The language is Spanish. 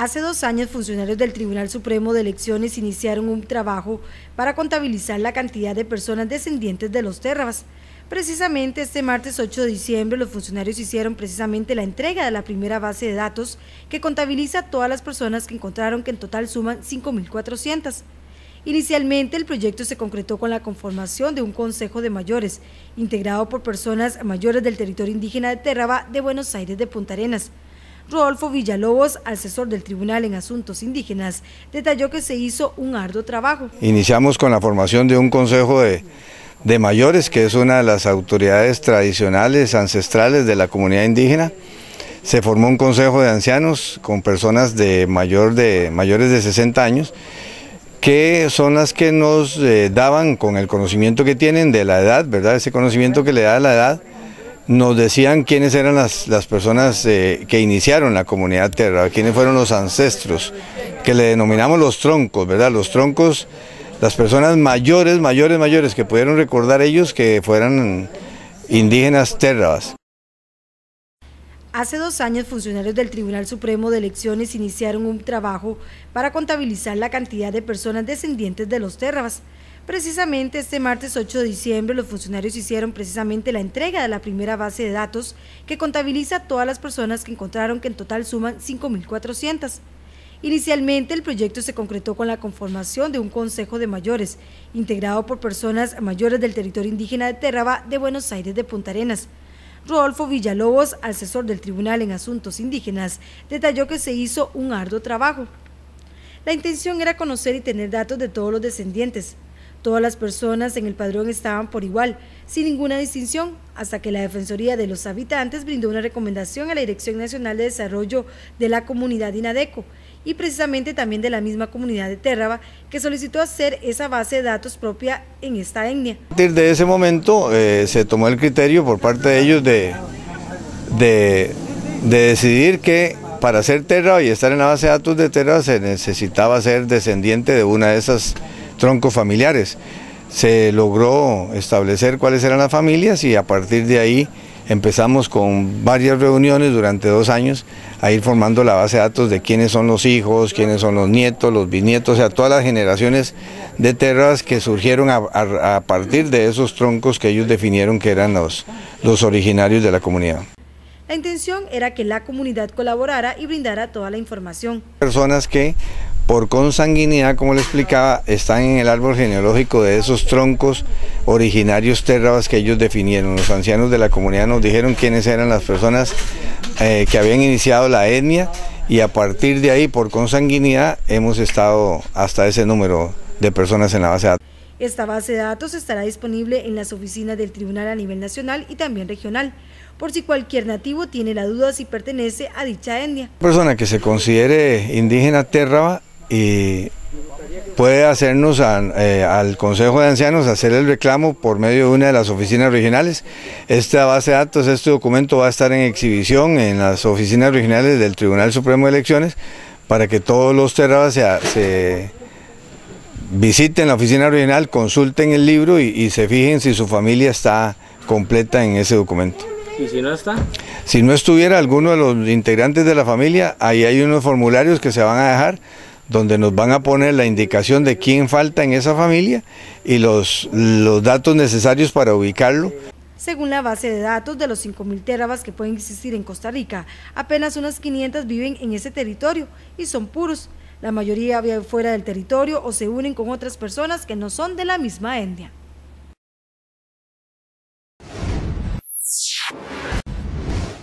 Hace dos años, funcionarios del Tribunal Supremo de Elecciones iniciaron un trabajo para contabilizar la cantidad de personas descendientes de los Terrabas. Precisamente este martes 8 de diciembre, los funcionarios hicieron precisamente la entrega de la primera base de datos que contabiliza todas las personas que encontraron que en total suman 5.400. Inicialmente, el proyecto se concretó con la conformación de un Consejo de Mayores, integrado por personas mayores del territorio indígena de Terraba de Buenos Aires de Punta Arenas. Rodolfo Villalobos, asesor del Tribunal en Asuntos Indígenas, detalló que se hizo un arduo trabajo. Iniciamos con la formación de un consejo de, mayores, que es una de las autoridades tradicionales, ancestrales de la comunidad indígena. Se formó un consejo de ancianos con personas de, mayor de mayores de 60 años que son las que nos eh, daban con el conocimiento que tienen de la edad, ¿verdad? Ese conocimiento que le da la edad, nos decían quiénes eran las, personas eh, que iniciaron la comunidad Terra, quiénes fueron los ancestros, que le denominamos los troncos, ¿verdad? Los troncos, las personas mayores, mayores, mayores, que pudieron recordar ellos que fueran indígenas terras. Hace dos años, funcionarios del Tribunal Supremo de Elecciones iniciaron un trabajo para contabilizar la cantidad de personas descendientes de los terras. Precisamente este martes 8 de diciembre los funcionarios hicieron precisamente la entrega de la primera base de datos que contabiliza todas las personas que encontraron que en total suman 5.400. Inicialmente el proyecto se concretó con la conformación de un Consejo de Mayores, integrado por personas mayores del territorio indígena de Terraba de Buenos Aires de Punta Arenas. Rodolfo Villalobos, asesor del Tribunal en Asuntos Indígenas, detalló que se hizo un arduo trabajo. La intención era conocer y tener datos de todos los descendientes, Todas las personas en el padrón estaban por igual, sin ninguna distinción, hasta que la Defensoría de los Habitantes brindó una recomendación a la Dirección Nacional de Desarrollo de la Comunidad Inadeco y precisamente también de la misma comunidad de Terraba, que solicitó hacer esa base de datos propia en esta etnia. A partir de ese momento eh, se tomó el criterio por parte de ellos de, de, decidir que para ser Terraba y estar en la base de datos de Terraba se necesitaba ser descendiente de una de esas troncos familiares. Se logró establecer cuáles eran las familias y a partir de ahí empezamos con varias reuniones durante dos años a ir formando la base de datos de quiénes son los hijos, quiénes son los nietos, los bisnietos, o sea, todas las generaciones de terras que surgieron a, partir de esos troncos que ellos definieron que eran los, los originarios de la comunidad. La intención era que la comunidad colaborara y brindara toda la información. Personas que por consanguinidad, como le explicaba, están en el árbol genealógico de esos troncos originarios terrabas que ellos definieron. Los ancianos de la comunidad nos dijeron quiénes eran las personas eh, que habían iniciado la etnia y a partir de ahí, por consanguinidad, hemos estado hasta ese número de personas en la base de datos. Esta base de datos estará disponible en las oficinas del tribunal a nivel nacional y también regional, por si cualquier nativo tiene la duda si pertenece a dicha etnia. Persona que se considere indígena terraba y puede hacernos eh, al Consejo de Ancianos hacer el reclamo por medio de una de las oficinas regionales. Esta base de datos, este documento va a estar en exhibición en las oficinas regionales del Tribunal Supremo de Elecciones para que todos los terrabas se, visiten la oficina regional, consulten el libro y, se fijen si su familia está completa en ese documento. ¿Y si no está? Si no estuviera alguno de los integrantes de la familia, ahí hay unos formularios que se van a dejar donde nos van a poner la indicación de quién falta en esa familia y los, los datos necesarios para ubicarlo. Según la base de datos de los 5.000 terabas que pueden existir en Costa Rica, apenas unas 500 viven en ese territorio y son puros. La mayoría viven fuera del territorio o se unen con otras personas que no son de la misma etnia.